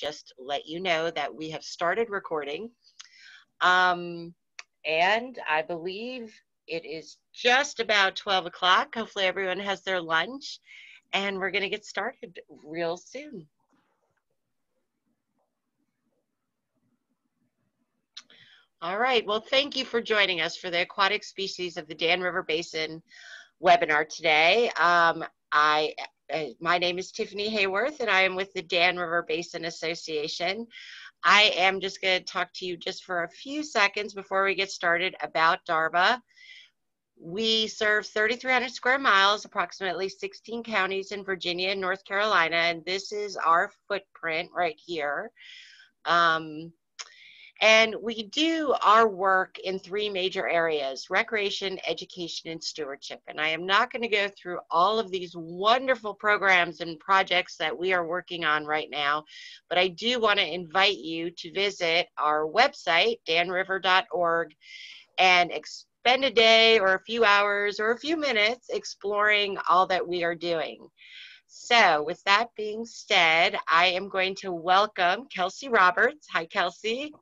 just let you know that we have started recording. Um, and I believe it is just about 12 o'clock. Hopefully, everyone has their lunch, and we're going to get started real soon. All right. Well, thank you for joining us for the aquatic species of the Dan River Basin webinar today. Um, I, my name is Tiffany Hayworth, and I am with the Dan River Basin Association. I am just going to talk to you just for a few seconds before we get started about DARBA. We serve 3,300 square miles, approximately 16 counties in Virginia and North Carolina, and this is our footprint right here. Um, and we do our work in three major areas recreation, education, and stewardship. And I am not going to go through all of these wonderful programs and projects that we are working on right now, but I do want to invite you to visit our website, danriver.org, and spend a day or a few hours or a few minutes exploring all that we are doing. So, with that being said, I am going to welcome Kelsey Roberts. Hi, Kelsey.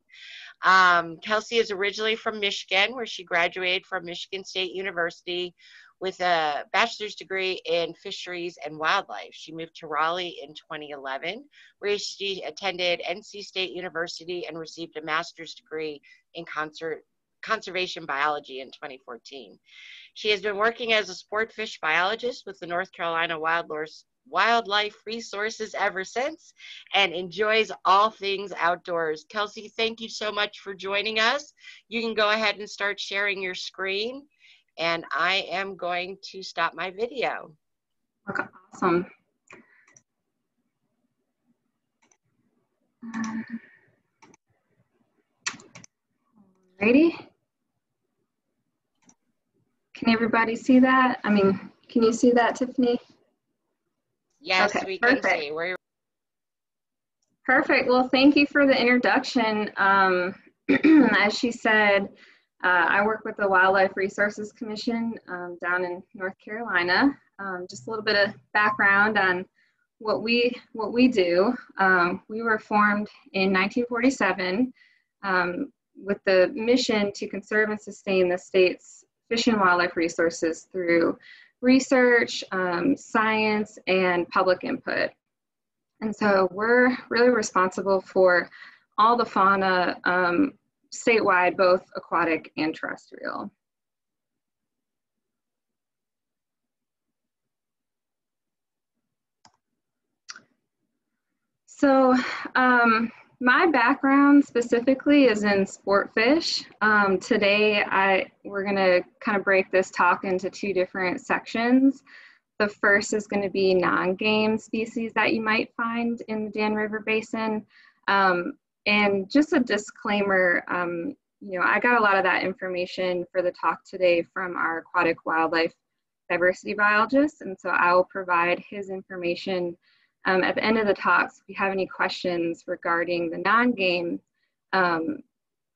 Um, Kelsey is originally from Michigan, where she graduated from Michigan State University with a bachelor's degree in fisheries and wildlife. She moved to Raleigh in 2011, where she attended NC State University and received a master's degree in concert, conservation biology in 2014. She has been working as a sport fish biologist with the North Carolina Wildlife wildlife resources ever since and enjoys all things outdoors. Kelsey, thank you so much for joining us. You can go ahead and start sharing your screen and I am going to stop my video. Okay, awesome. Ready? Can everybody see that? I mean, can you see that, Tiffany? Yes, okay, we perfect. can see. Where Perfect. Well, thank you for the introduction. Um, as she said, uh, I work with the Wildlife Resources Commission um, down in North Carolina. Um, just a little bit of background on what we what we do. Um, we were formed in 1947 um, with the mission to conserve and sustain the state's fish and wildlife resources through research, um, science, and public input. And so we're really responsible for all the fauna um, statewide, both aquatic and terrestrial. So um, my background specifically is in sport fish. Um, today, I we're going to kind of break this talk into two different sections. The first is going to be non-game species that you might find in the Dan River Basin. Um, and just a disclaimer, um, you know, I got a lot of that information for the talk today from our aquatic wildlife diversity biologist, and so I will provide his information um, at the end of the talks, if you have any questions regarding the non-game um,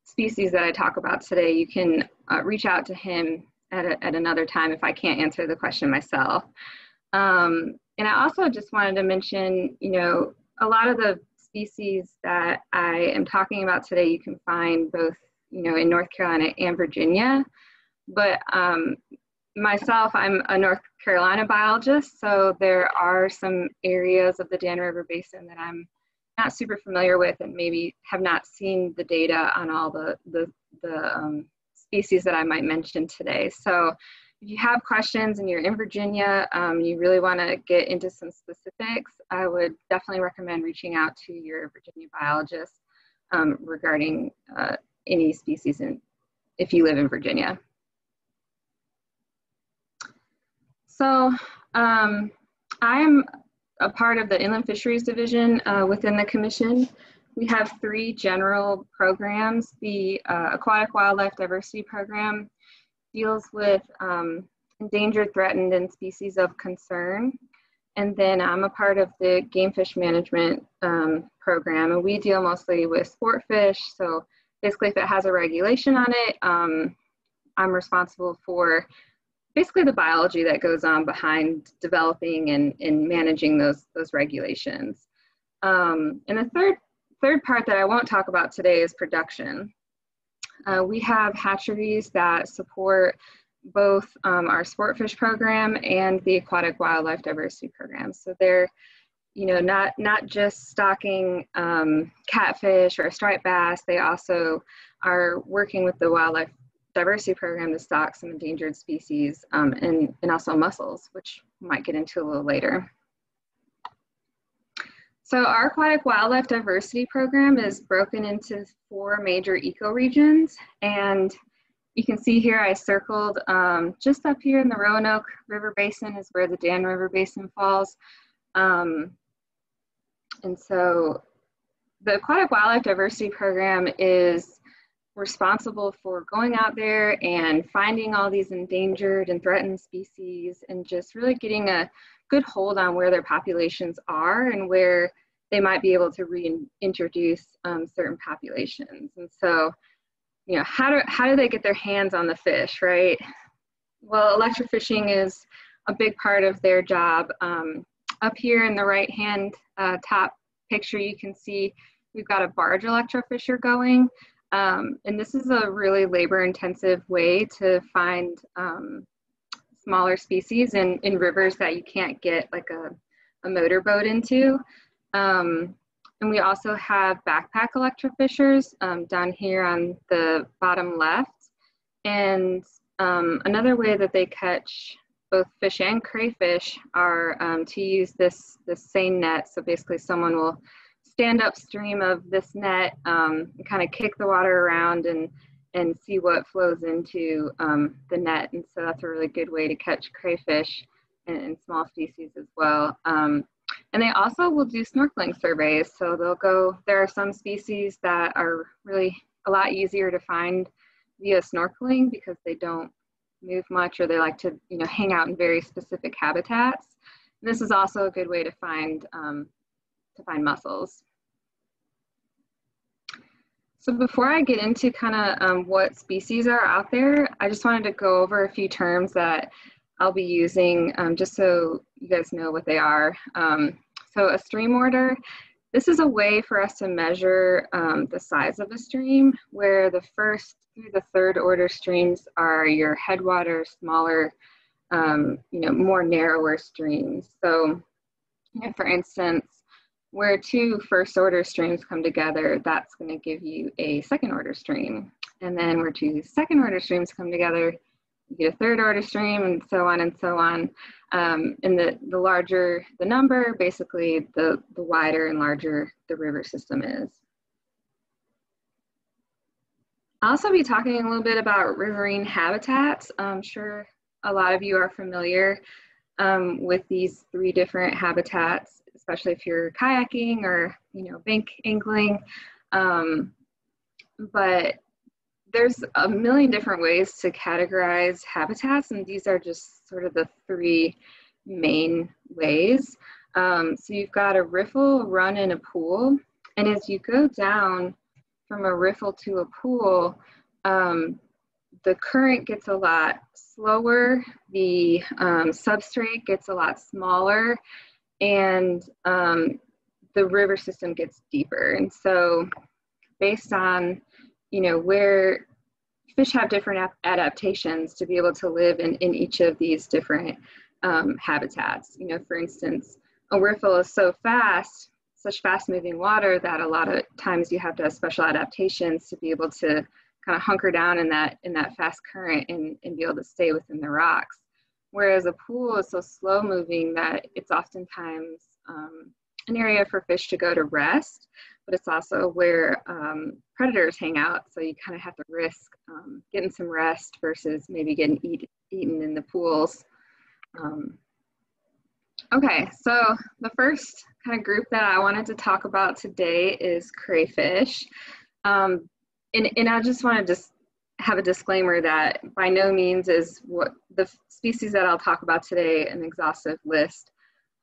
species that I talk about today, you can uh, reach out to him at, a, at another time if I can't answer the question myself. Um, and I also just wanted to mention, you know, a lot of the species that I am talking about today, you can find both, you know, in North Carolina and Virginia. But um, myself, I'm a North Carolina biologist, so there are some areas of the Dan River Basin that I'm not super familiar with and maybe have not seen the data on all the, the, the um, species that I might mention today. So if you have questions and you're in Virginia, um, you really want to get into some specifics, I would definitely recommend reaching out to your Virginia biologist um, regarding uh, any species in, if you live in Virginia. So um, I'm a part of the Inland Fisheries Division uh, within the Commission. We have three general programs. The uh, Aquatic Wildlife Diversity Program deals with um, endangered, threatened, and species of concern. And then I'm a part of the Game Fish Management um, Program, and we deal mostly with sport fish. So basically, if it has a regulation on it, um, I'm responsible for basically the biology that goes on behind developing and, and managing those, those regulations. Um, and the third third part that I won't talk about today is production. Uh, we have hatcheries that support both um, our sport fish program and the aquatic wildlife diversity program. So they're, you know, not not just stocking um, catfish or striped bass. They also are working with the wildlife diversity program to stock some endangered species um, and, and also mussels, which might get into a little later. So our aquatic wildlife diversity program is broken into four major ecoregions and you can see here I circled um, just up here in the Roanoke River Basin is where the Dan River Basin falls. Um, and so the Aquatic Wildlife Diversity Program is responsible for going out there and finding all these endangered and threatened species and just really getting a good hold on where their populations are and where they might be able to reintroduce um, certain populations. And so, you know, how do, how do they get their hands on the fish, right? Well, electrofishing is a big part of their job. Um, up here in the right hand uh, top picture, you can see we've got a barge electrofisher going. Um, and this is a really labor intensive way to find um, smaller species in, in rivers that you can't get like a, a motorboat into. Um, and we also have backpack electrofishers um, down here on the bottom left. And um, another way that they catch both fish and crayfish are um, to use this, this seine net. So basically someone will stand upstream of this net um, and kind of kick the water around and, and see what flows into um, the net. And so that's a really good way to catch crayfish and, and small species as well. Um, and they also will do snorkeling surveys. So they'll go, there are some species that are really a lot easier to find via snorkeling because they don't move much or they like to, you know, hang out in very specific habitats. And this is also a good way to find um, to find mussels. So before I get into kind of um, what species are out there, I just wanted to go over a few terms that I'll be using um, just so you guys know what they are. Um, so a stream order, this is a way for us to measure um, the size of a stream where the first through the third order streams are your headwater, smaller, um, you know, more narrower streams. So you know, for instance, where two first order streams come together, that's going to give you a second order stream. And then where two second order streams come together, you get a third order stream and so on and so on. Um, and the, the larger the number, basically the, the wider and larger the river system is. I'll also be talking a little bit about riverine habitats. I'm sure a lot of you are familiar um, with these three different habitats especially if you're kayaking or you know bank angling. Um, but there's a million different ways to categorize habitats, and these are just sort of the three main ways. Um, so you've got a riffle, run, and a pool. And as you go down from a riffle to a pool, um, the current gets a lot slower, the um, substrate gets a lot smaller, and um, the river system gets deeper. And so, based on you know where fish have different adaptations to be able to live in, in each of these different um, habitats. You know, for instance, a riffle is so fast, such fast moving water that a lot of times you have to have special adaptations to be able to kind of hunker down in that in that fast current and, and be able to stay within the rocks. Whereas a pool is so slow moving that it's oftentimes um, an area for fish to go to rest, but it's also where um, predators hang out. So you kind of have to risk um, getting some rest versus maybe getting eat, eaten in the pools. Um, okay, so the first kind of group that I wanted to talk about today is crayfish. Um, and, and I just want to just have a disclaimer that by no means is what the species that I'll talk about today an exhaustive list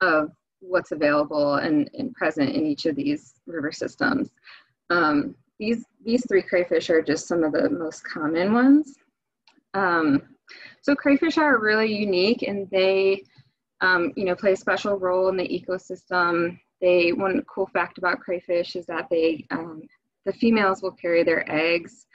of what's available and, and present in each of these river systems. Um, these, these three crayfish are just some of the most common ones. Um, so crayfish are really unique and they um, you know, play a special role in the ecosystem they one cool fact about crayfish is that they um, the females will carry their eggs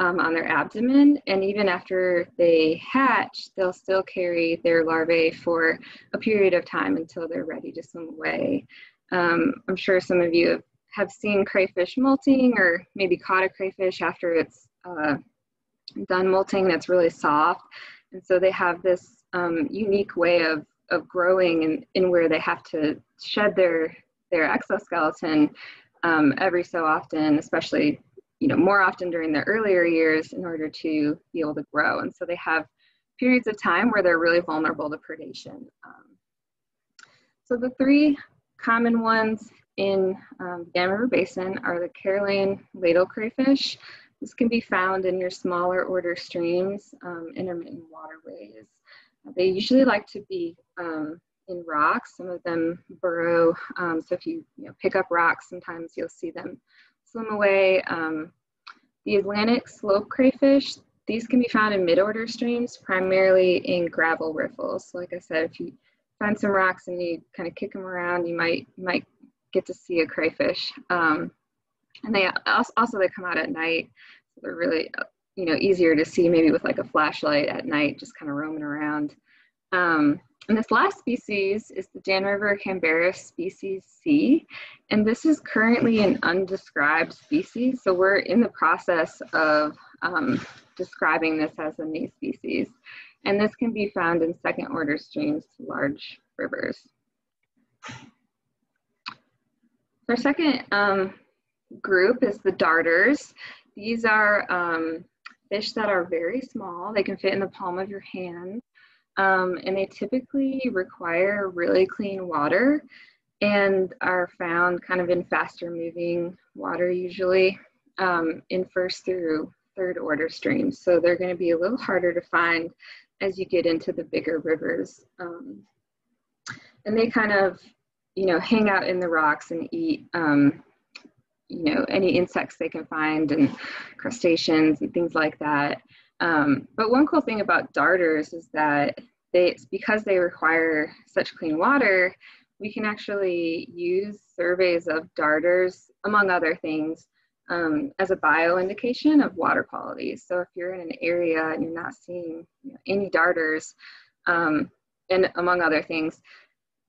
um, on their abdomen, and even after they hatch, they'll still carry their larvae for a period of time until they're ready to swim away. Um, I'm sure some of you have seen crayfish molting or maybe caught a crayfish after it's uh, done molting that's really soft. And so they have this um, unique way of, of growing in, in where they have to shed their, their exoskeleton um, every so often, especially you know more often during the earlier years in order to be able to grow. And so they have periods of time where they're really vulnerable to predation. Um, so the three common ones in um, the River Basin are the Carolina ladle crayfish. This can be found in your smaller order streams, um, intermittent waterways. They usually like to be um, in rocks. Some of them burrow. Um, so if you, you know, pick up rocks, sometimes you'll see them swim away. Um, the Atlantic slope crayfish, these can be found in mid-order streams, primarily in gravel riffles. So like I said, if you find some rocks and you kind of kick them around, you might might get to see a crayfish. Um, and they also they come out at night. So they're really you know easier to see maybe with like a flashlight at night, just kind of roaming around. Um, and this last species is the Dan River Cambarus species C. And this is currently an undescribed species. So we're in the process of um, describing this as a new species. And this can be found in second order streams to large rivers. Our second um, group is the darters. These are um, fish that are very small. They can fit in the palm of your hand. Um, and they typically require really clean water and are found kind of in faster moving water usually um, in first through third order streams. So they're going to be a little harder to find as you get into the bigger rivers. Um, and they kind of, you know, hang out in the rocks and eat, um, you know, any insects they can find and crustaceans and things like that. Um, but one cool thing about darters is that they, because they require such clean water, we can actually use surveys of darters, among other things, um, as a bioindication of water quality. So if you're in an area and you're not seeing you know, any darters, um, and among other things,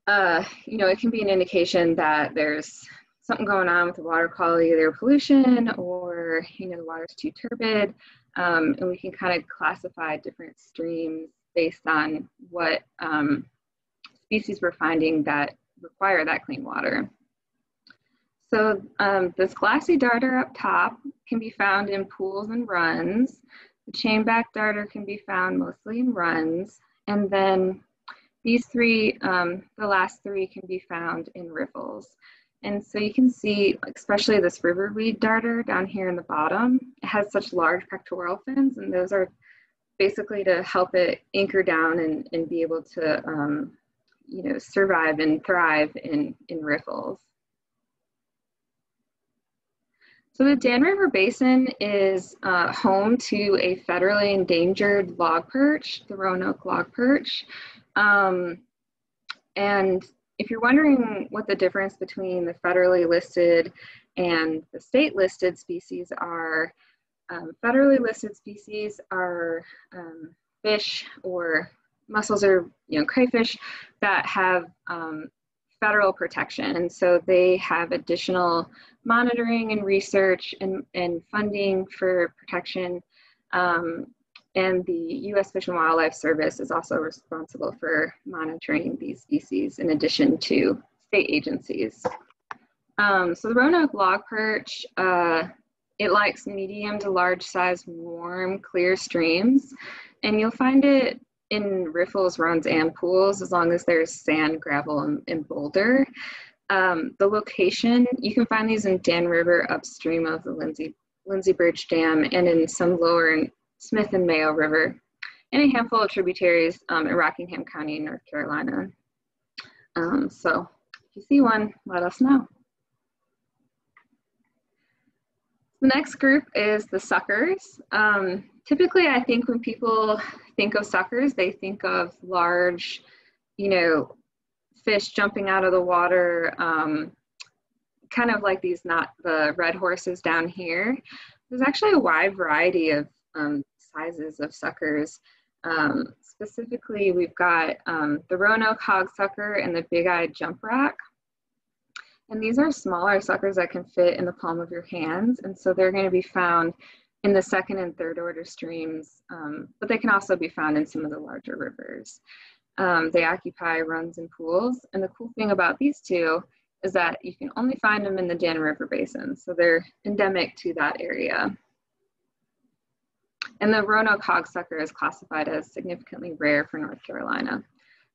uh, you know, it can be an indication that there's something going on with the water quality, either pollution or, you know, the water's too turbid. Um, and we can kind of classify different streams based on what um, species we're finding that require that clean water. So um, this glassy darter up top can be found in pools and runs. The chainback darter can be found mostly in runs. And then these three, um, the last three can be found in riffles. And so you can see, especially this riverweed darter down here in the bottom, it has such large pectoral fins and those are basically to help it anchor down and, and be able to, um, you know, survive and thrive in, in riffles. So the Dan River Basin is uh, home to a federally endangered log perch, the Roanoke log perch. Um, and if you're wondering what the difference between the federally listed and the state listed species are, um, federally listed species are um, fish or mussels or you know crayfish that have um, federal protection. And so they have additional monitoring and research and, and funding for protection. And the U.S. Fish and Wildlife Service is also responsible for monitoring these species in addition to state agencies. Um, so the Roanoke log perch, uh, it likes medium to large size, warm, clear streams. And you'll find it in riffles, runs, and pools as long as there's sand, gravel, and, and boulder. Um, the location, you can find these in Dan River upstream of the Lindsay, Lindsay Bridge Dam and in some lower in Smith and Mayo River and a handful of tributaries um, in Rockingham County, North Carolina. Um, so if you see one, let us know. The next group is the suckers. Um, typically, I think when people think of suckers, they think of large, you know, fish jumping out of the water, um, kind of like these not the red horses down here, there's actually a wide variety of um, sizes of suckers. Um, specifically, we've got um, the Roanoke hog sucker and the big-eyed jump rock. And these are smaller suckers that can fit in the palm of your hands. And so they're going to be found in the second and third order streams, um, but they can also be found in some of the larger rivers. Um, they occupy runs and pools. And the cool thing about these two is that you can only find them in the Dan River Basin. So they're endemic to that area. And the Roanoke hogsucker is classified as significantly rare for North Carolina.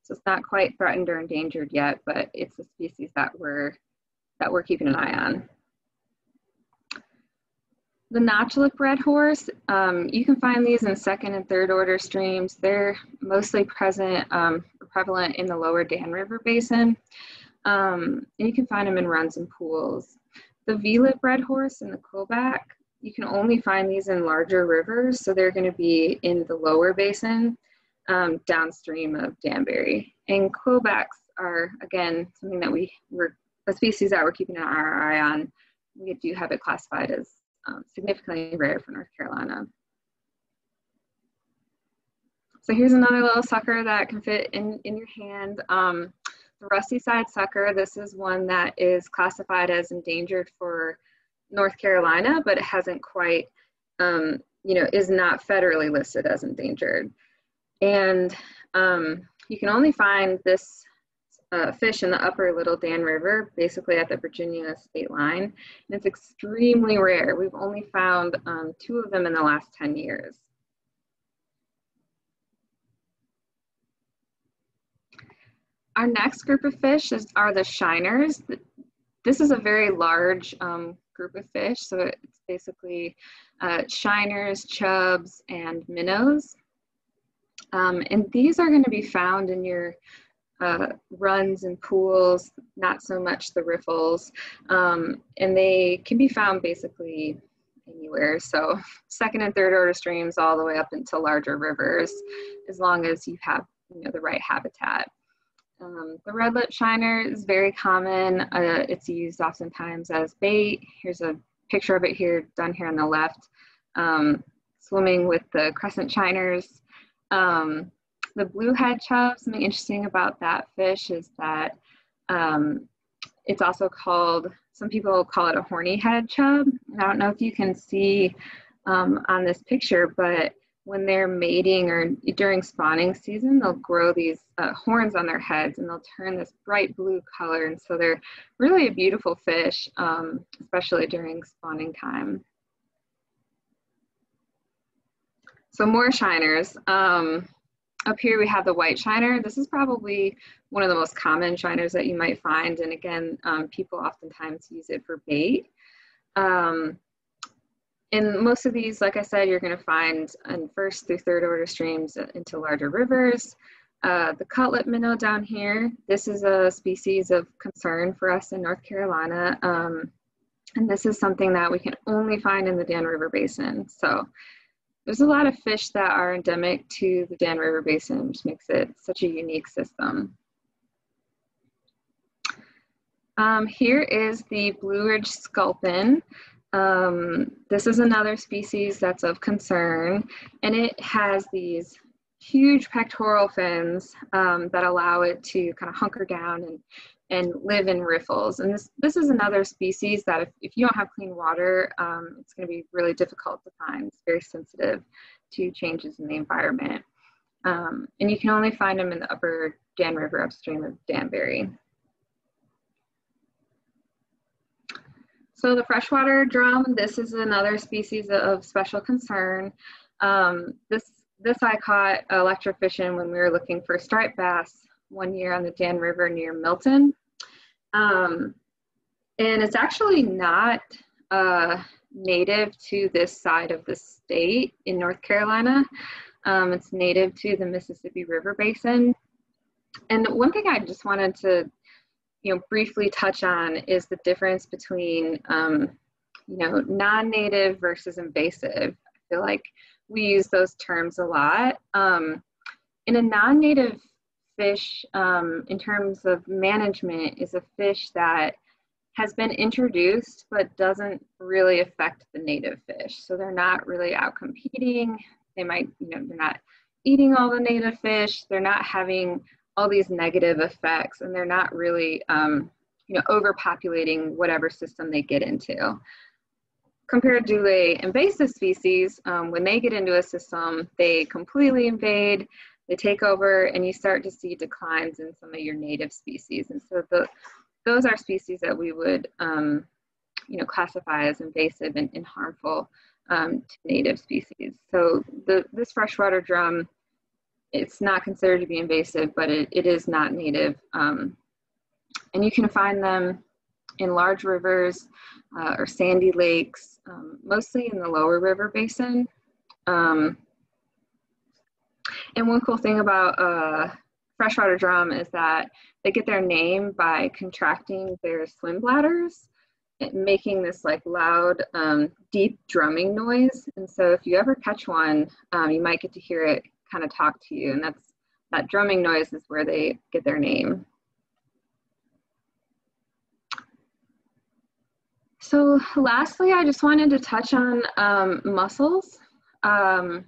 So it's not quite threatened or endangered yet, but it's a species that we're, that we're keeping an eye on. The notch lip red horse, um, you can find these in second and third order streams. They're mostly present, um, prevalent in the lower Dan River Basin. Um, and you can find them in runs and pools. The V-lip red horse and the quillback, you can only find these in larger rivers, so they're going to be in the lower basin um, downstream of Danbury. And quillbacks are, again, something that we, we're a species that we're keeping our eye on. We do have it classified as um, significantly rare for North Carolina. So here's another little sucker that can fit in, in your hand. Um, the rusty side sucker, this is one that is classified as endangered for North Carolina, but it hasn't quite, um, you know, is not federally listed as endangered. And um, you can only find this uh, fish in the upper Little Dan River, basically at the Virginia state line. And it's extremely rare. We've only found um, two of them in the last 10 years. Our next group of fish is, are the shiners. This is a very large um, group of fish. So it's basically uh, shiners, chubs, and minnows. Um, and these are going to be found in your uh, runs and pools, not so much the riffles. Um, and they can be found basically anywhere. So second and third order streams all the way up into larger rivers, as long as you have you know, the right habitat. Um, the red lip shiner is very common. Uh, it's used oftentimes as bait. Here's a picture of it here, done here on the left, um, swimming with the crescent shiners. Um, the bluehead chub, something interesting about that fish is that um, it's also called, some people call it a horny head chub. I don't know if you can see um, on this picture, but when they're mating or during spawning season, they'll grow these uh, horns on their heads and they'll turn this bright blue color. And so they're really a beautiful fish, um, especially during spawning time. So more shiners. Um, up here we have the white shiner. This is probably one of the most common shiners that you might find. And again, um, people oftentimes use it for bait. Um, in most of these, like I said, you're going to find in first through third order streams into larger rivers. Uh, the cutlip minnow down here, this is a species of concern for us in North Carolina. Um, and this is something that we can only find in the Dan River Basin. So there's a lot of fish that are endemic to the Dan River Basin, which makes it such a unique system. Um, here is the Blue Ridge sculpin. Um, this is another species that's of concern, and it has these huge pectoral fins um, that allow it to kind of hunker down and, and live in riffles. And this, this is another species that if, if you don't have clean water, um, it's going to be really difficult to find. It's very sensitive to changes in the environment. Um, and you can only find them in the upper Dan River upstream of Danbury. So the freshwater drum, this is another species of special concern. Um, this, this I caught electrofishing when we were looking for striped bass one year on the Dan River near Milton. Um, and it's actually not uh, native to this side of the state in North Carolina. Um, it's native to the Mississippi River Basin. And one thing I just wanted to you know, briefly touch on is the difference between, um, you know, non-native versus invasive. I feel like we use those terms a lot. Um, in a non-native fish, um, in terms of management, is a fish that has been introduced but doesn't really affect the native fish. So they're not really out competing. They might, you know, they're not eating all the native fish. They're not having all these negative effects and they're not really, um, you know, overpopulating whatever system they get into. Compared to a invasive species, um, when they get into a system, they completely invade, they take over, and you start to see declines in some of your native species. And so the, those are species that we would, um, you know, classify as invasive and, and harmful um, to native species. So the, this freshwater drum, it's not considered to be invasive, but it, it is not native. Um, and you can find them in large rivers uh, or sandy lakes, um, mostly in the lower river basin. Um, and one cool thing about uh, freshwater drum is that they get their name by contracting their swim bladders making this like loud um, deep drumming noise and so if you ever catch one um, you might get to hear it kind of talk to you and that's that drumming noise is where they get their name so lastly i just wanted to touch on um, mussels um,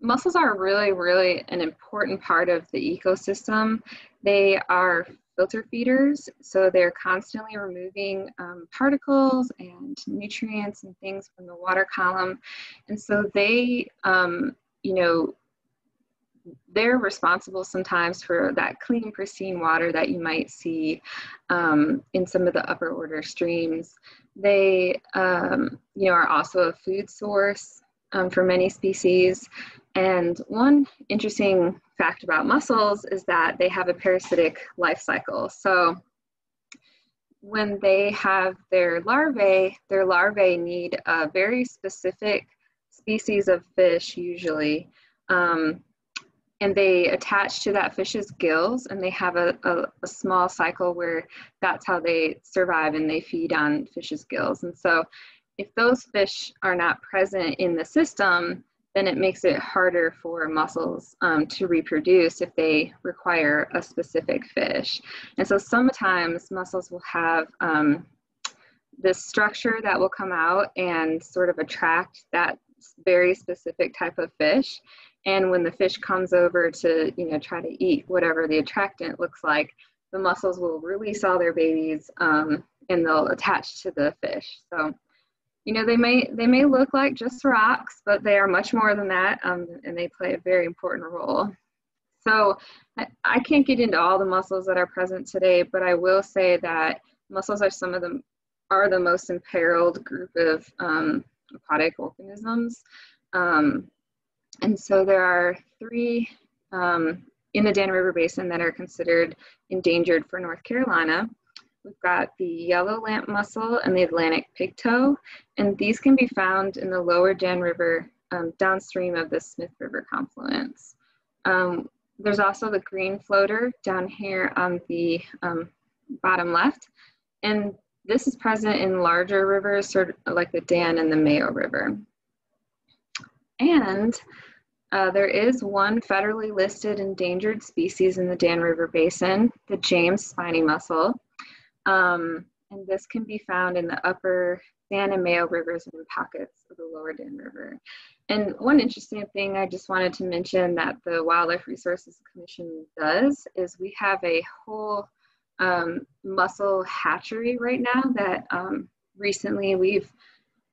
mussels are really, really an important part of the ecosystem. They are filter feeders, so they're constantly removing um, particles and nutrients and things from the water column. And so they, um, you know, they're responsible sometimes for that clean, pristine water that you might see um, in some of the upper order streams. They, um, you know, are also a food source um, for many species. And one interesting fact about mussels is that they have a parasitic life cycle. So when they have their larvae, their larvae need a very specific species of fish usually. Um, and they attach to that fish's gills and they have a, a, a, small cycle where that's how they survive and they feed on fish's gills. And so if those fish are not present in the system, then it makes it harder for mussels um, to reproduce if they require a specific fish. And so sometimes mussels will have um, this structure that will come out and sort of attract that very specific type of fish. And when the fish comes over to, you know, try to eat whatever the attractant looks like, the mussels will release all their babies um, and they'll attach to the fish. So you know they may they may look like just rocks but they are much more than that um, and they play a very important role so I, I can't get into all the mussels that are present today but i will say that mussels are some of them are the most imperiled group of um, aquatic organisms um, and so there are three um, in the dan river basin that are considered endangered for north carolina We've got the yellow lamp mussel and the Atlantic pigtoe, and these can be found in the lower Dan River um, downstream of the Smith River confluence. Um, there's also the green floater down here on the um, bottom left, and this is present in larger rivers, sort of like the Dan and the Mayo River. And uh, there is one federally listed endangered species in the Dan River Basin, the James spiny mussel. Um, and this can be found in the upper Dan and Mayo rivers and pockets of the lower Dan River. And one interesting thing I just wanted to mention that the Wildlife Resources Commission does is we have a whole um, mussel hatchery right now that um, recently we've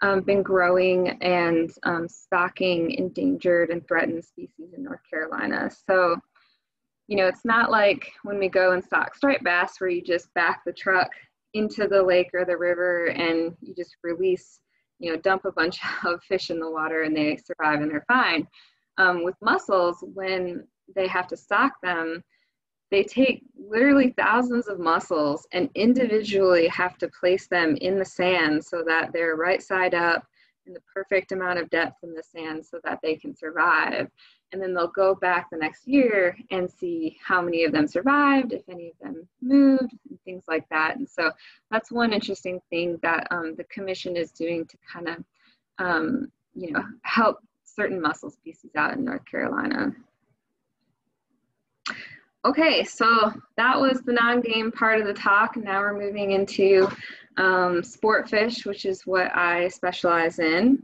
um, been growing and um, stocking endangered and threatened species in North Carolina. So you know, it's not like when we go and stock striped bass where you just back the truck into the lake or the river and you just release, you know, dump a bunch of fish in the water and they survive and they're fine. Um, with mussels, when they have to stock them, they take literally thousands of mussels and individually have to place them in the sand so that they're right side up in the perfect amount of depth in the sand so that they can survive and then they'll go back the next year and see how many of them survived, if any of them moved, and things like that. And so that's one interesting thing that um, the commission is doing to kind of, um, you know, help certain mussel species out in North Carolina. Okay, so that was the non-game part of the talk. Now we're moving into um, sport fish, which is what I specialize in.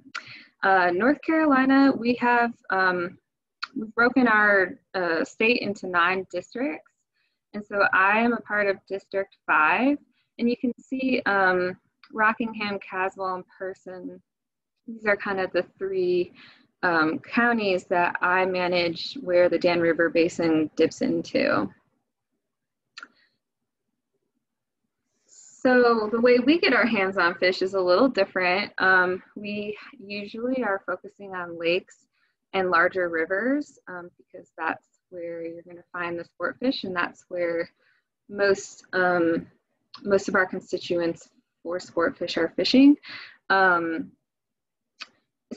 Uh, North Carolina, we have um, we've broken our uh, state into nine districts. And so I am a part of District 5. And you can see um, Rockingham, Caswell, and Person. These are kind of the three um, counties that I manage where the Dan River Basin dips into. So the way we get our hands on fish is a little different. Um, we usually are focusing on lakes and larger rivers um, because that's where you're going to find the sport fish and that's where most um, most of our constituents for sport fish are fishing. Um,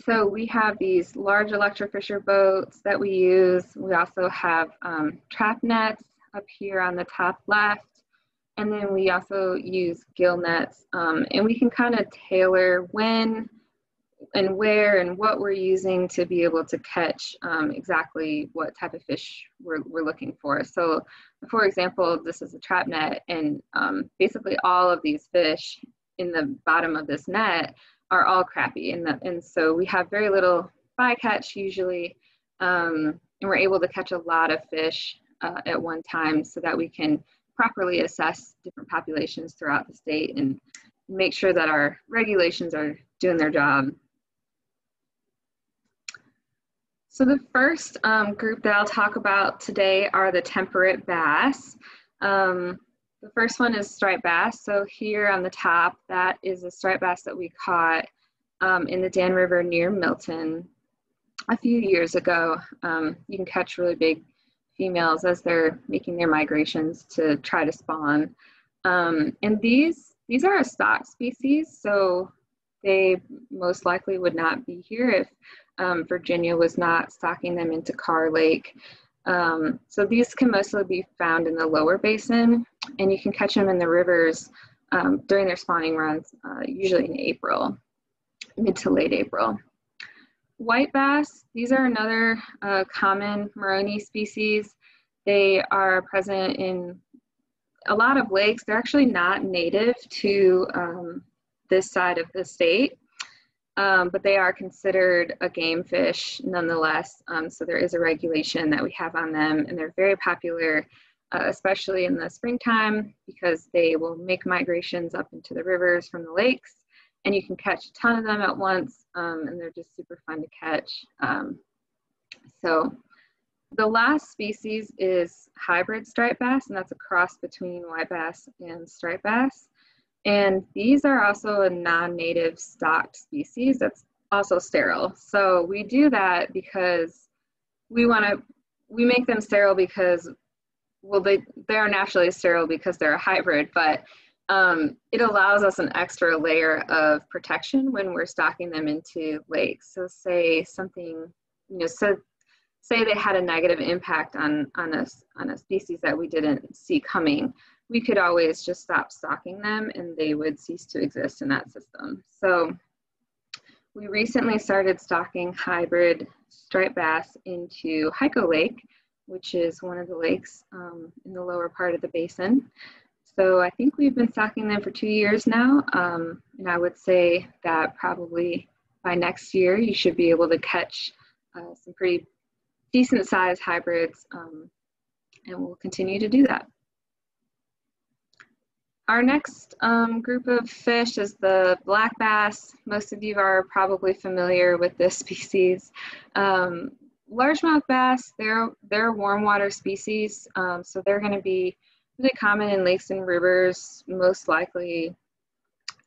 so we have these large electrofisher boats that we use. We also have um, trap nets up here on the top left. And then we also use gill nets um, and we can kind of tailor when and where and what we're using to be able to catch um, exactly what type of fish we're, we're looking for. So for example, this is a trap net and um, basically all of these fish in the bottom of this net are all crappie And, the, and so we have very little bycatch usually um, and we're able to catch a lot of fish uh, at one time so that we can properly assess different populations throughout the state and make sure that our regulations are doing their job. So the first um, group that I'll talk about today are the temperate bass. Um, the first one is striped bass. So here on the top, that is a striped bass that we caught um, in the Dan River near Milton a few years ago. Um, you can catch really big females as they're making their migrations to try to spawn. Um, and these, these are a stock species, so they most likely would not be here if um, Virginia was not stocking them into Kerr Lake. Um, so these can mostly be found in the lower basin, and you can catch them in the rivers um, during their spawning runs, uh, usually in April, mid to late April. White bass, these are another uh, common Morone species. They are present in a lot of lakes. They're actually not native to um, this side of the state, um, but they are considered a game fish nonetheless. Um, so there is a regulation that we have on them, and they're very popular, uh, especially in the springtime, because they will make migrations up into the rivers from the lakes and you can catch a ton of them at once um, and they're just super fun to catch. Um, so the last species is hybrid striped bass and that's a cross between white bass and striped bass. And these are also a non-native stocked species that's also sterile. So we do that because we want to, we make them sterile because, well, they, they are naturally sterile because they're a hybrid, but um, it allows us an extra layer of protection when we're stocking them into lakes. So say something, you know, so say they had a negative impact on, on, a, on a species that we didn't see coming, we could always just stop stocking them and they would cease to exist in that system. So we recently started stocking hybrid striped bass into Hyco Lake, which is one of the lakes um, in the lower part of the basin. So I think we've been stocking them for two years now. Um, and I would say that probably by next year, you should be able to catch uh, some pretty decent sized hybrids. Um, and we'll continue to do that. Our next um, group of fish is the black bass. Most of you are probably familiar with this species. Um, largemouth bass, they're, they're warm water species, um, so they're going to be really common in lakes and rivers, most likely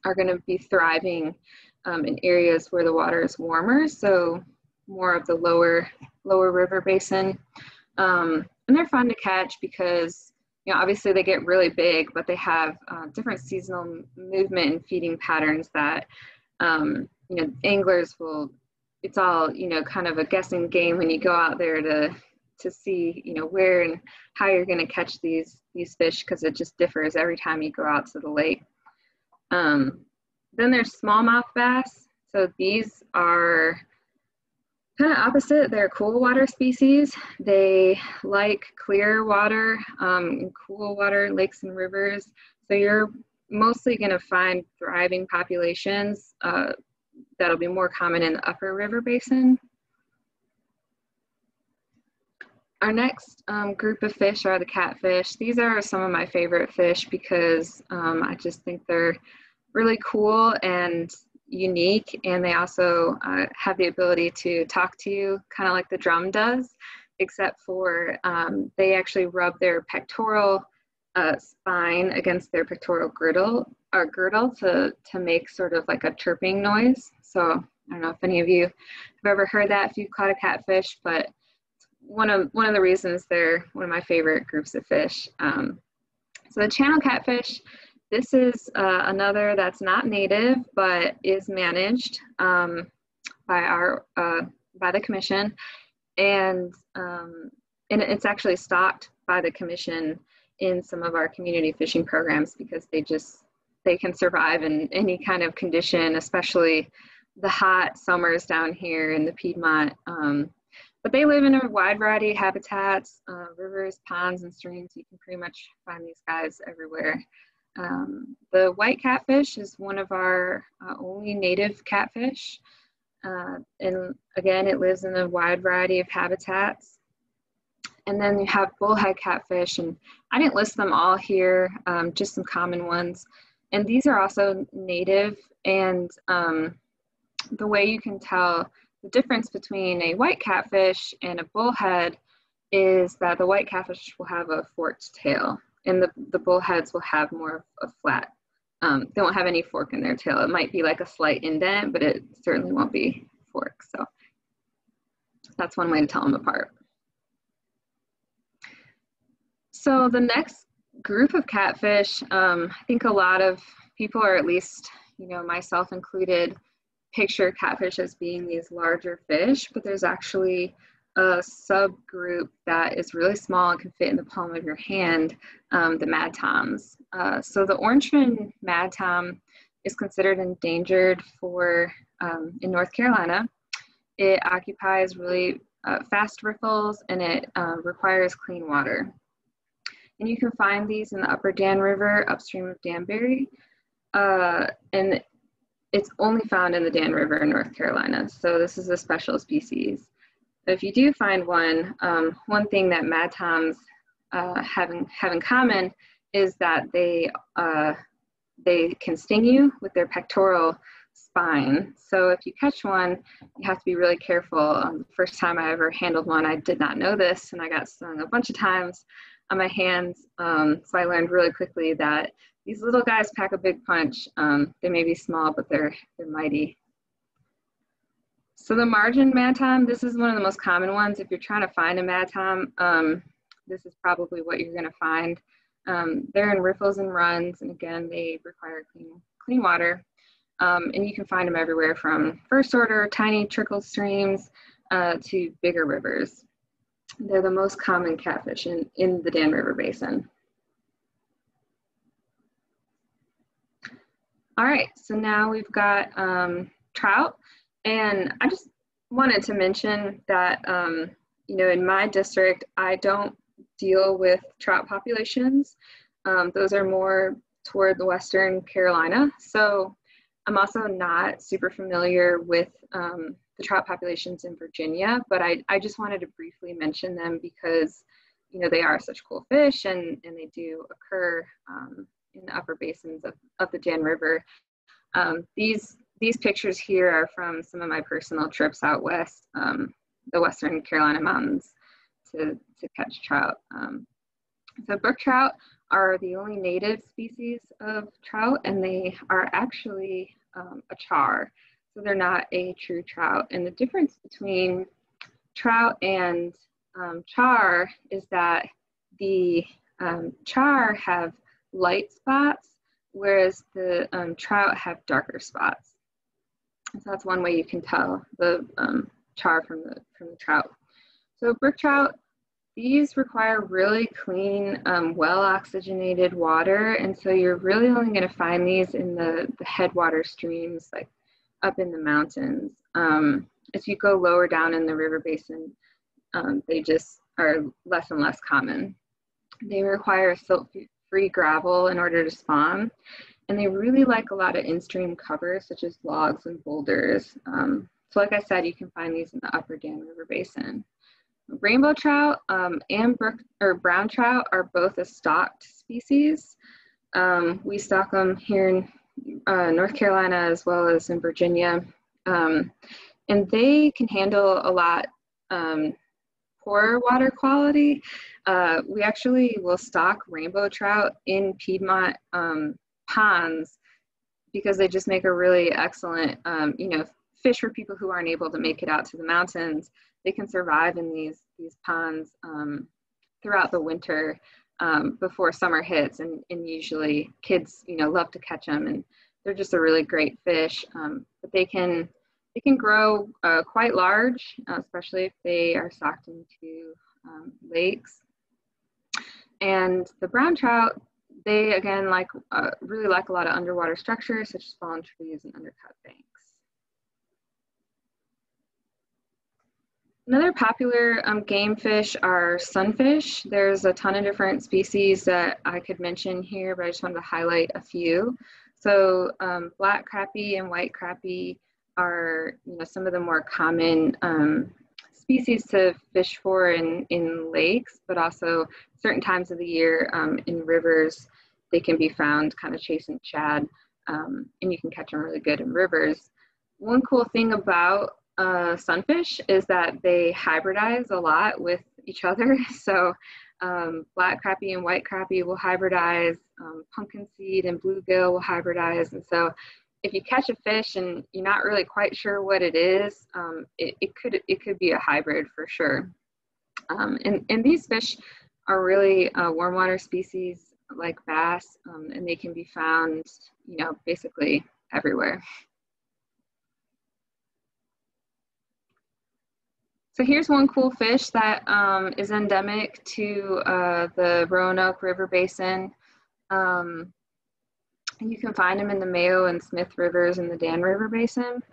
are going to be thriving um, in areas where the water is warmer, so more of the lower lower river basin. Um, and they're fun to catch because you know obviously they get really big, but they have uh, different seasonal movement and feeding patterns that um, you know anglers will. It's all you know, kind of a guessing game when you go out there to to see you know where and how you're going to catch these these fish because it just differs every time you go out to the lake. Um, then there's smallmouth bass. So these are kind of opposite, they're cool water species. They like clear water, um, cool water, lakes and rivers. So you're mostly going to find thriving populations uh, that'll be more common in the upper river basin. Our next um, group of fish are the catfish. These are some of my favorite fish because um, I just think they're really cool and unique and they also uh, have the ability to talk to you kind of like the drum does except for um, they actually rub their pectoral uh, spine against their pectoral girdle or girdle to to make sort of like a chirping noise. So i don't know if any of you have ever heard that if you've caught a catfish but one of one of the reasons they're one of my favorite groups of fish. Um, so the channel catfish this is uh, another that's not native but is managed um, by our uh, by the commission, and um, and it's actually stocked by the commission in some of our community fishing programs because they just they can survive in any kind of condition, especially the hot summers down here in the Piedmont. Um, but they live in a wide variety of habitats, uh, rivers, ponds, and streams. You can pretty much find these guys everywhere. Um, the white catfish is one of our uh, only native catfish. Uh, and again, it lives in a wide variety of habitats. And then you have bullhead catfish, and I didn't list them all here, um, just some common ones. And these are also native, and um, the way you can tell the difference between a white catfish and a bullhead is that the white catfish will have a forked tail and the, the bullheads will have more of a flat, um, they won't have any fork in their tail. It might be like a slight indent, but it certainly won't be fork. So that's one way to tell them apart. So the next group of catfish, um, I think a lot of people, or at least, you know, myself included, picture catfish as being these larger fish, but there's actually a subgroup that is really small and can fit in the palm of your hand, um, the madtoms. Uh, so the orange-fin madtom is considered endangered for um, in North Carolina. It occupies really uh, fast riffles and it uh, requires clean water. And you can find these in the upper Dan River upstream of Danbury. Uh, and it's only found in the Dan River in North Carolina. So this is a special species if you do find one, um, one thing that madtoms uh, have, in, have in common is that they, uh, they can sting you with their pectoral spine. So if you catch one, you have to be really careful. Um, the first time I ever handled one, I did not know this, and I got stung a bunch of times on my hands. Um, so I learned really quickly that these little guys pack a big punch. Um, they may be small, but they're they're mighty. So the margin mad this is one of the most common ones. If you're trying to find a mad um, this is probably what you're gonna find. Um, they're in riffles and runs, and again, they require clean, clean water. Um, and you can find them everywhere from first order, tiny trickle streams, uh, to bigger rivers. They're the most common catfish in, in the Dan River Basin. All right, so now we've got um, trout. And I just wanted to mention that, um, you know, in my district, I don't deal with trout populations. Um, those are more toward the Western Carolina. So I'm also not super familiar with um, the trout populations in Virginia, but I, I just wanted to briefly mention them because, you know, they are such cool fish and, and they do occur um, in the upper basins of, of the Dan River. Um, these these pictures here are from some of my personal trips out west, um, the Western Carolina mountains to, to catch trout. Um, so brook trout are the only native species of trout and they are actually um, a char. So they're not a true trout. And the difference between trout and um, char is that the um, char have light spots, whereas the um, trout have darker spots. So that's one way you can tell the um, char from the, from the trout. So brook trout, these require really clean, um, well oxygenated water. And so you're really only gonna find these in the, the headwater streams, like up in the mountains. Um, as you go lower down in the river basin, um, they just are less and less common. They require silt-free gravel in order to spawn, and they really like a lot of in-stream cover, such as logs and boulders. Um, so like I said, you can find these in the upper Dan River Basin. Rainbow trout um, and brook, or brown trout are both a stocked species. Um, we stock them here in uh, North Carolina as well as in Virginia. Um, and they can handle a lot um, poor water quality. Uh, we actually will stock rainbow trout in Piedmont um, ponds because they just make a really excellent, um, you know, fish for people who aren't able to make it out to the mountains. They can survive in these these ponds um, throughout the winter um, before summer hits, and, and usually kids, you know, love to catch them, and they're just a really great fish. Um, but they can they can grow uh, quite large, uh, especially if they are stocked into um, lakes. And the brown trout, they again like uh, really like a lot of underwater structures such as fallen trees and undercut banks. Another popular um, game fish are sunfish. There's a ton of different species that I could mention here, but I just wanted to highlight a few. So um, black crappie and white crappie are you know, some of the more common um, species to fish for in, in lakes, but also certain times of the year um, in rivers, they can be found kind of chasing shad, um, and you can catch them really good in rivers. One cool thing about uh, sunfish is that they hybridize a lot with each other. So um, black crappie and white crappie will hybridize, um, pumpkin seed and bluegill will hybridize. And so if you catch a fish and you're not really quite sure what it is, um, it, it, could it could be a hybrid for sure. Um, and, and these fish are really uh, warm water species like bass, um, and they can be found, you know, basically everywhere. So here's one cool fish that um, is endemic to uh, the Roanoke River Basin. Um, you can find them in the Mayo and Smith Rivers in the Dan River Basin.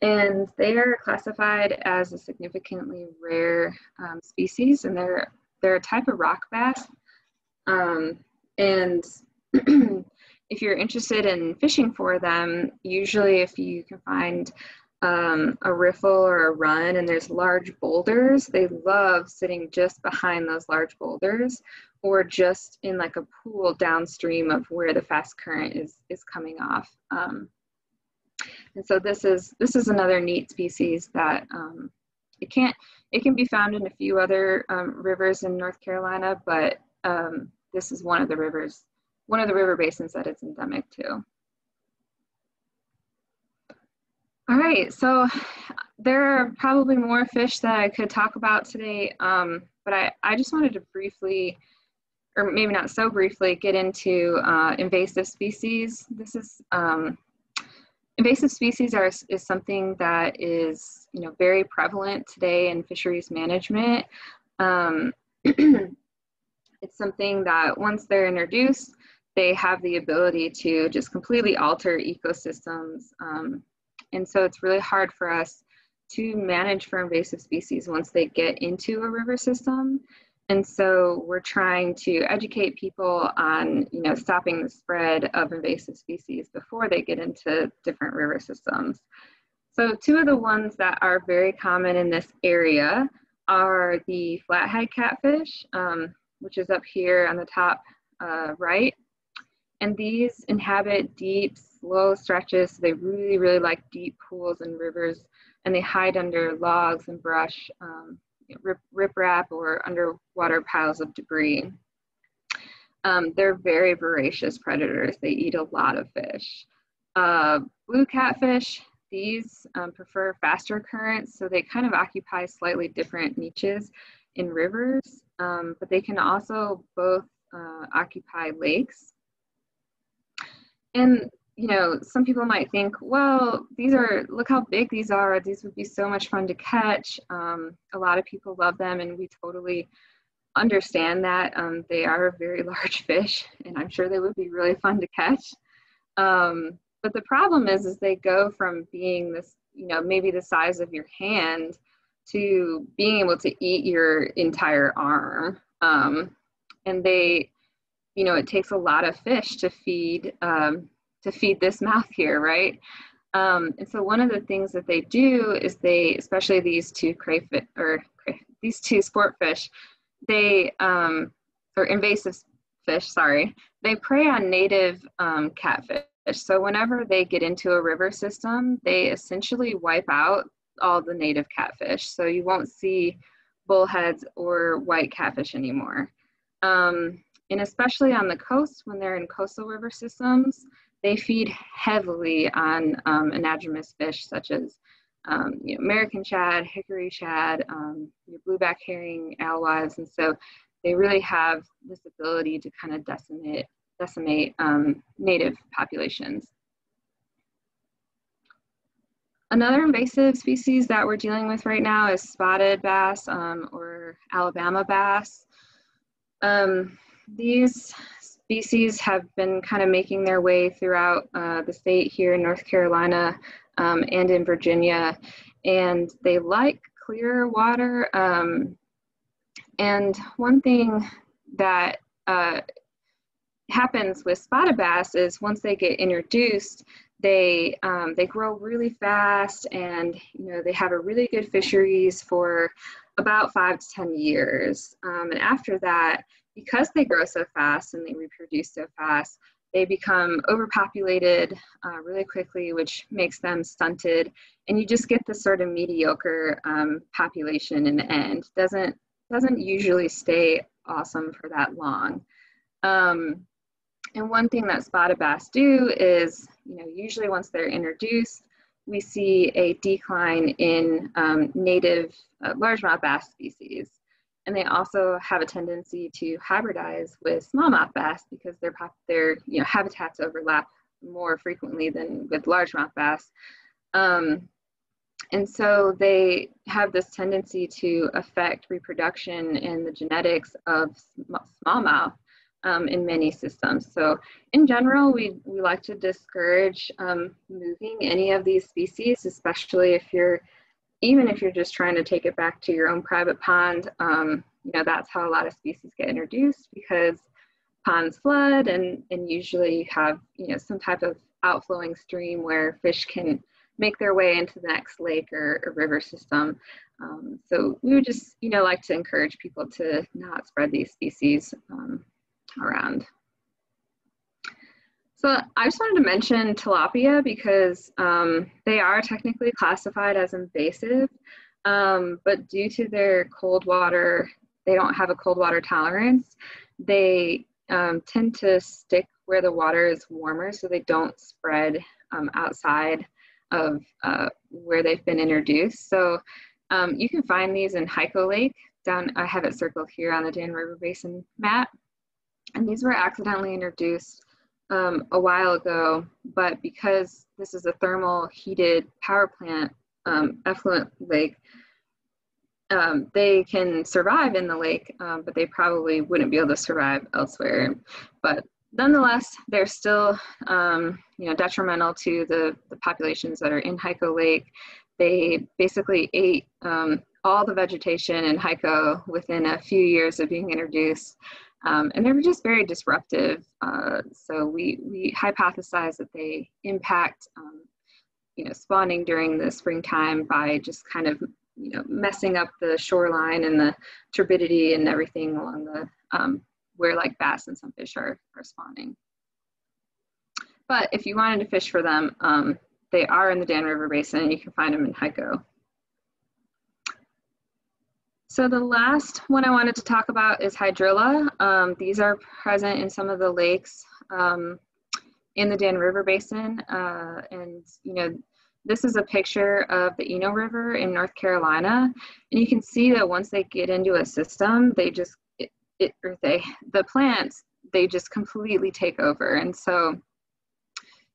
And they are classified as a significantly rare um, species, and they're, they're a type of rock bass. Um, and if you're interested in fishing for them, usually if you can find um, a riffle or a run and there's large boulders, they love sitting just behind those large boulders or just in like a pool downstream of where the fast current is, is coming off. Um, and so this is, this is another neat species that um, it can't, it can be found in a few other um, rivers in North Carolina, but um, this is one of the rivers, one of the river basins that it's endemic to. All right, so there are probably more fish that I could talk about today, um, but I, I just wanted to briefly, or maybe not so briefly, get into uh, invasive species. This is, um, invasive species are, is something that is, you know, very prevalent today in fisheries management. Um, it's something that once they're introduced, they have the ability to just completely alter ecosystems um, and so it's really hard for us to manage for invasive species once they get into a river system. And so we're trying to educate people on, you know, stopping the spread of invasive species before they get into different river systems. So two of the ones that are very common in this area are the flathead catfish, um, which is up here on the top uh, right. And these inhabit deep slow stretches. So they really, really like deep pools and rivers, and they hide under logs and brush, um, rip, riprap, or underwater piles of debris. Um, they're very voracious predators. They eat a lot of fish. Uh, blue catfish, these um, prefer faster currents, so they kind of occupy slightly different niches in rivers, um, but they can also both uh, occupy lakes. And you know, some people might think, well, these are, look how big these are. These would be so much fun to catch. Um, a lot of people love them, and we totally understand that. Um, they are a very large fish, and I'm sure they would be really fun to catch. Um, but the problem is, is they go from being this you know, maybe the size of your hand to being able to eat your entire arm. Um, and they, you know, it takes a lot of fish to feed um, to feed this mouth here, right? Um, and so one of the things that they do is they, especially these two crayfish or cray, these two sport fish, they um, or invasive fish, sorry, they prey on native um, catfish. So whenever they get into a river system, they essentially wipe out all the native catfish. So you won't see bullheads or white catfish anymore. Um, and especially on the coast, when they're in coastal river systems, they feed heavily on um, anadromous fish such as um, you know, American shad, hickory shad, um, your blueback herring, alewives, and so they really have this ability to kind of decimate decimate um, native populations. Another invasive species that we're dealing with right now is spotted bass um, or Alabama bass. Um, these species have been kind of making their way throughout uh, the state here in North Carolina um, and in Virginia, and they like clear water. Um, and one thing that uh, happens with spotted bass is once they get introduced, they um, they grow really fast and you know they have a really good fisheries for about five to ten years um, and after that because they grow so fast and they reproduce so fast they become overpopulated uh, really quickly which makes them stunted. And you just get this sort of mediocre um, population in the end. Doesn't doesn't usually stay awesome for that long. Um, and one thing that spotted bass do is, you know, usually once they're introduced, we see a decline in um, native uh, largemouth bass species. And they also have a tendency to hybridize with smallmouth bass because their, their you know, habitats overlap more frequently than with largemouth bass. Um, and so they have this tendency to affect reproduction and the genetics of smallmouth um, in many systems. So in general, we, we like to discourage um, moving any of these species, especially if you're, even if you're just trying to take it back to your own private pond, um, you know, that's how a lot of species get introduced because ponds flood and, and usually you have, you know, some type of outflowing stream where fish can make their way into the next lake or, or river system. Um, so we would just, you know, like to encourage people to not spread these species um, around. So I just wanted to mention tilapia because um, they are technically classified as invasive, um, but due to their cold water, they don't have a cold water tolerance. They um, tend to stick where the water is warmer so they don't spread um, outside of uh, where they've been introduced. So um, you can find these in Hyco Lake down, I have it circled here on the Dan River Basin map. And these were accidentally introduced um, a while ago, but because this is a thermal heated power plant um, effluent lake, um, they can survive in the lake, um, but they probably wouldn't be able to survive elsewhere. But nonetheless, they're still, um, you know, detrimental to the, the populations that are in Hyco Lake. They basically ate um, all the vegetation in Hyco within a few years of being introduced. Um, and they were just very disruptive. Uh, so we, we hypothesize that they impact, um, you know, spawning during the springtime by just kind of, you know, messing up the shoreline and the turbidity and everything along the, um, where like bass and some fish are, are spawning. But if you wanted to fish for them, um, they are in the Dan River Basin and you can find them in Hyco. So the last one I wanted to talk about is hydrilla. Um, these are present in some of the lakes um, in the Dan River Basin. Uh, and, you know, this is a picture of the Eno River in North Carolina. And you can see that once they get into a system, they just, it, it or they, the plants, they just completely take over. And so,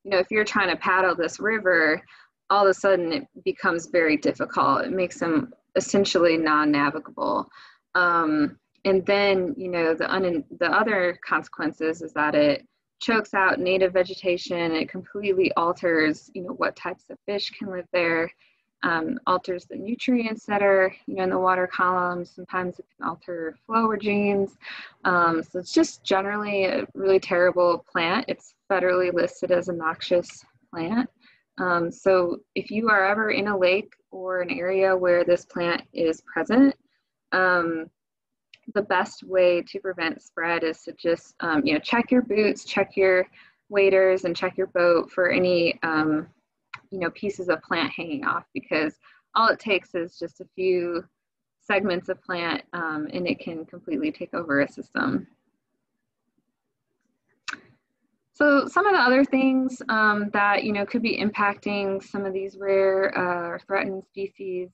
you know, if you're trying to paddle this river, all of a sudden it becomes very difficult. It makes them essentially non-navigable. Um, and then, you know, the, un- the other consequences is that it chokes out native vegetation. It completely alters, you know, what types of fish can live there. Um, alters the nutrients that are, you know, in the water column. Sometimes it can alter flow regimes. Um, so it's just generally a really terrible plant. It's federally listed as a noxious plant. Um, so if you are ever in a lake or an area where this plant is present, um, the best way to prevent spread is to just um, you know check your boots, check your waders, and check your boat for any um, you know pieces of plant hanging off because all it takes is just a few segments of plant um, and it can completely take over a system. So some of the other things um, that you know could be impacting some of these rare uh, or threatened species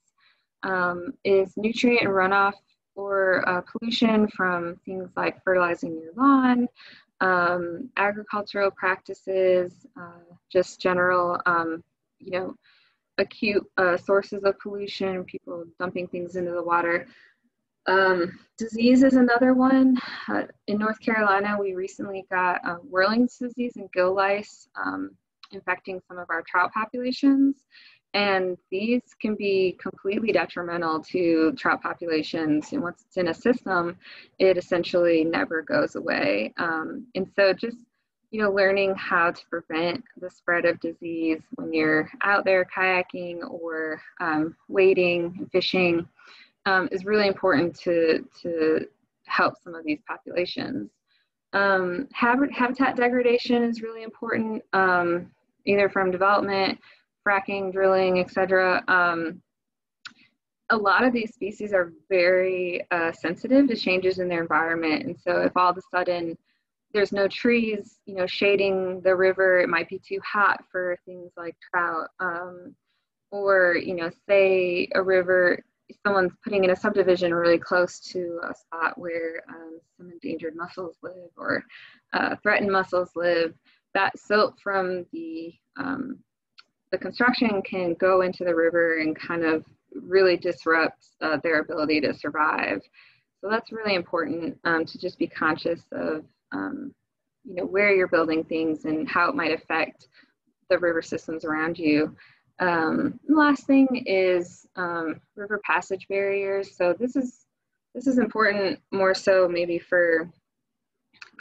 um, is nutrient runoff or uh, pollution from things like fertilizing your lawn, um, agricultural practices, uh, just general, um, you know, acute uh, sources of pollution, people dumping things into the water. Um, disease is another one. Uh, in North Carolina, we recently got uh, Whirling's disease and gill lice um, infecting some of our trout populations. And these can be completely detrimental to trout populations. And once it's in a system, it essentially never goes away. Um, and so just you know, learning how to prevent the spread of disease when you're out there kayaking or um, wading and fishing um, is really important to, to help some of these populations. Um, habitat degradation is really important, um, either from development fracking, drilling, etc. Um, a lot of these species are very uh, sensitive to changes in their environment, and so if all of a sudden there's no trees, you know, shading the river, it might be too hot for things like trout. Um, or, you know, say a river, someone's putting in a subdivision really close to a spot where um, some endangered mussels live or uh, threatened mussels live. That silt from the um, the construction can go into the river and kind of really disrupt uh, their ability to survive. So that's really important um, to just be conscious of, um, you know, where you're building things and how it might affect the river systems around you. Um, last thing is um, river passage barriers. So this is this is important more so maybe for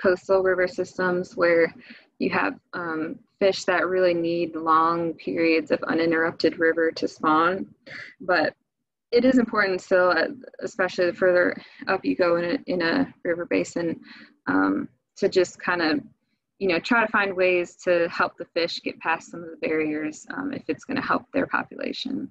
coastal river systems where you have um, fish that really need long periods of uninterrupted river to spawn. But it is important still, uh, especially the further up you go in a, in a river basin, um, to just kind of, you know, try to find ways to help the fish get past some of the barriers um, if it's going to help their population.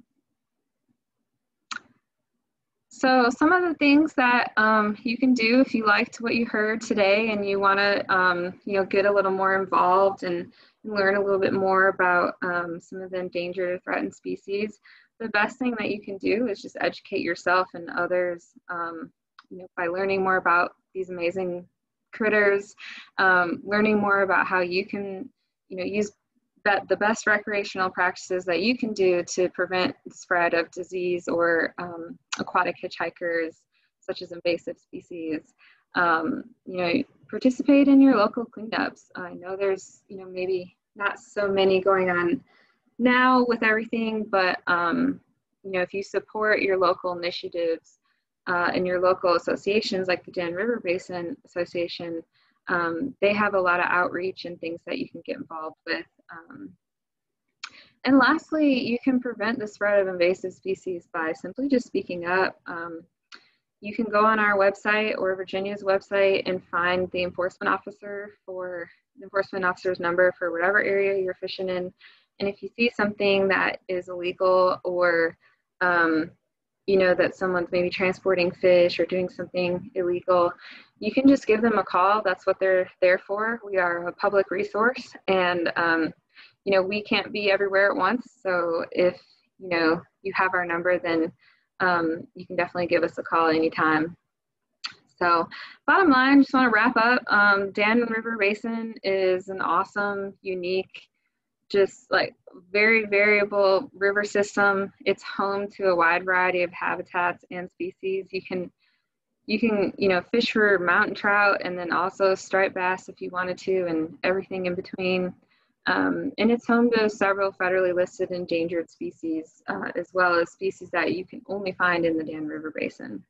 So some of the things that um, you can do if you liked what you heard today and you want to, um, you know, get a little more involved and learn a little bit more about um, some of the endangered or threatened species, the best thing that you can do is just educate yourself and others um, you know, by learning more about these amazing critters, um, learning more about how you can you know, use the best recreational practices that you can do to prevent the spread of disease or um, aquatic hitchhikers such as invasive species. Um, you know, participate in your local cleanups. I know there's, you know, maybe not so many going on now with everything, but, um, you know, if you support your local initiatives uh, and your local associations like the Dan River Basin Association, um, they have a lot of outreach and things that you can get involved with. Um, and lastly, you can prevent the spread of invasive species by simply just speaking up. Um, you can go on our website or Virginia's website and find the enforcement officer for the enforcement officer's number for whatever area you're fishing in. And if you see something that is illegal or um, you know that someone's maybe transporting fish or doing something illegal, you can just give them a call. That's what they're there for. We are a public resource, and um, you know we can't be everywhere at once. So if you know you have our number, then um, you can definitely give us a call anytime. So bottom line, just want to wrap up. Um, Dan River Basin is an awesome, unique, just like very variable river system. It's home to a wide variety of habitats and species. You can you can, you know, fish for mountain trout and then also striped bass if you wanted to, and everything in between. Um, and it's home to several federally listed endangered species, uh, as well as species that you can only find in the Dan River Basin.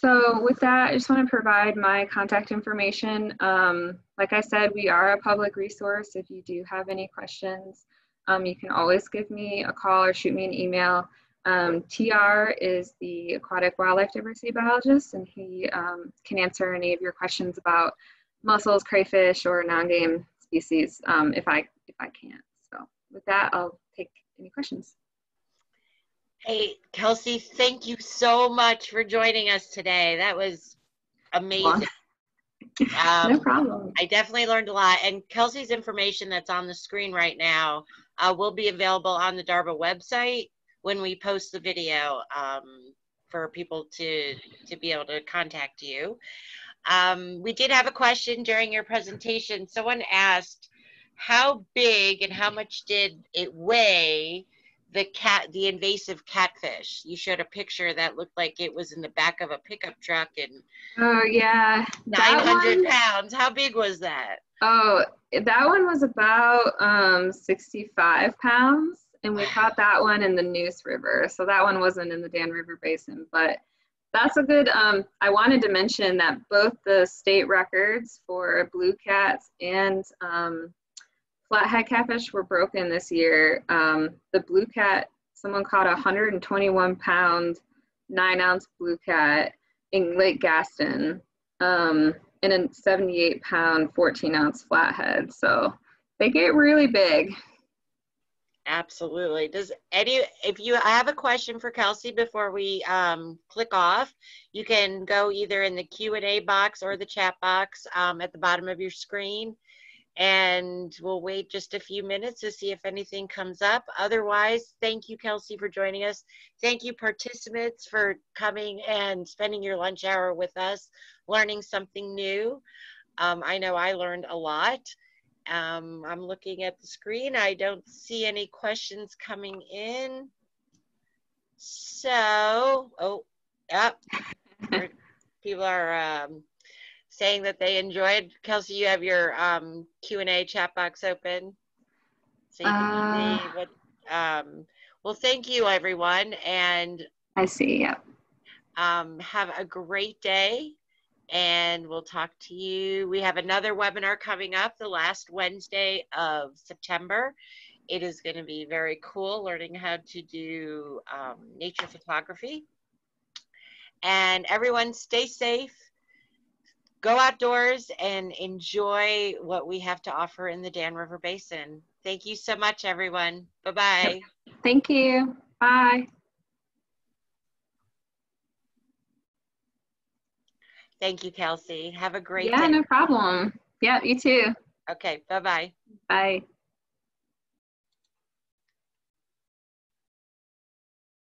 So with that, I just want to provide my contact information. Um, like I said, we are a public resource. If you do have any questions, um, you can always give me a call or shoot me an email. Um, TR is the aquatic wildlife diversity biologist, and he um, can answer any of your questions about mussels, crayfish, or non-game species um, if I if I can't. So with that, I'll take any questions. Hey, Kelsey, thank you so much for joining us today. That was amazing. Um, no problem. I definitely learned a lot. And Kelsey's information that's on the screen right now uh, will be available on the DRBA website when we post the video um, for people to to be able to contact you. Um, we did have a question during your presentation. Someone asked, how big and how much did it weigh the cat the invasive catfish. You showed a picture that looked like it was in the back of a pickup truck and oh yeah. 900 pounds. How big was that? Oh that one was about um 65 pounds and we caught that one in the Neuse River. So that one wasn't in the Dan River Basin, but that's a good, um, I wanted to mention that both the state records for blue cats and um, flathead catfish were broken this year. Um, the blue cat, someone caught a 121 pound, nine ounce blue cat in Lake Gaston um, and a 78 pound, 14 ounce flathead. So they get really big. Absolutely. Does any, if you I have a question for Kelsey before we um, click off, you can go either in the Q&A box or the chat box um, at the bottom of your screen. And we'll wait just a few minutes to see if anything comes up. Otherwise, thank you, Kelsey, for joining us. Thank you, participants, for coming and spending your lunch hour with us, learning something new. Um, I know I learned a lot. Um, I'm looking at the screen. I don't see any questions coming in. So, oh, yep. People are um, saying that they enjoyed. Kelsey, you have your um, Q&A chat box open. So you can uh, see what, um, well, thank you, everyone. And I see, yep. Um, have a great day and we'll talk to you. We have another webinar coming up the last Wednesday of September. It is going to be very cool learning how to do um, nature photography. And everyone stay safe, go outdoors and enjoy what we have to offer in the Dan River Basin. Thank you so much, everyone. Bye-bye. Thank you. Bye. Thank you, Kelsey. Have a great yeah, day. no problem. Yeah, you too. Okay, bye-bye. Bye.